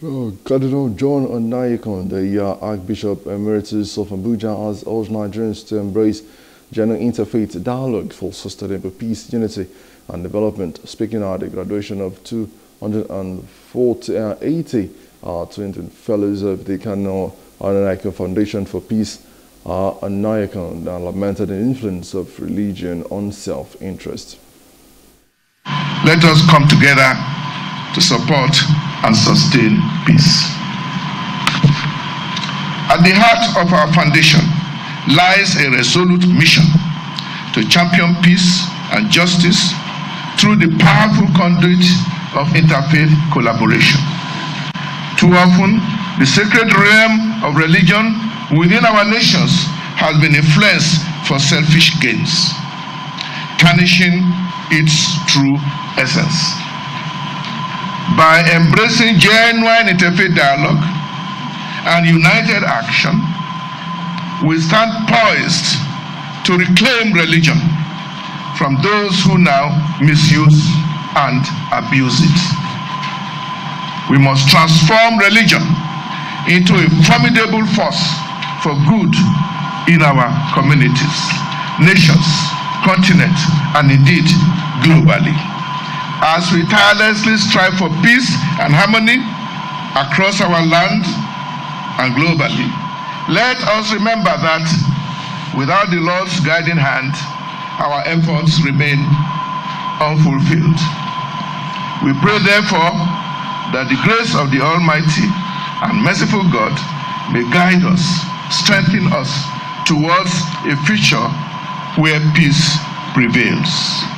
Oh, Cardinal John Onaiyekan, the uh, Archbishop Emeritus of Abuja, has urged Nigerians to embrace genuine interfaith dialogue for sustainable peace, unity, and development. Speaking at the graduation of 280 uh, 20 fellows of the Cardinal Onaiyekan Foundation for Peace, uh, Onaiyekan lamented the influence of religion on self-interest. Let us come together to support and sustain peace. At the heart of our foundation lies a resolute mission to champion peace and justice through the powerful conduit of interfaith collaboration. Too often, the sacred realm of religion within our nations has been influenced for selfish gains, tarnishing its true essence by embracing genuine interfaith dialogue and united action, we stand poised to reclaim religion from those who now misuse and abuse it. We must transform religion into a formidable force for good in our communities, nations, continents, and indeed globally as we tirelessly strive for peace and harmony across our land and globally. Let us remember that without the Lord's guiding hand, our efforts remain unfulfilled. We pray, therefore, that the grace of the Almighty and merciful God may guide us, strengthen us towards a future where peace prevails.